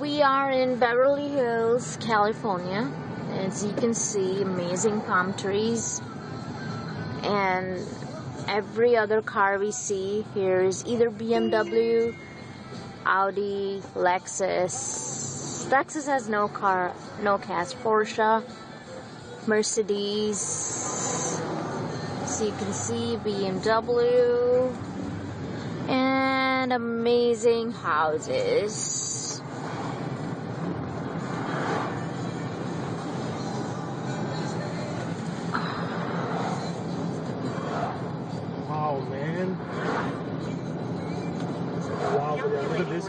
we are in Beverly Hills, California. As you can see, amazing palm trees. And every other car we see here is either BMW, Audi, Lexus. Lexus has no car, no cast. Porsche, Mercedes. So you can see BMW and amazing houses. the business.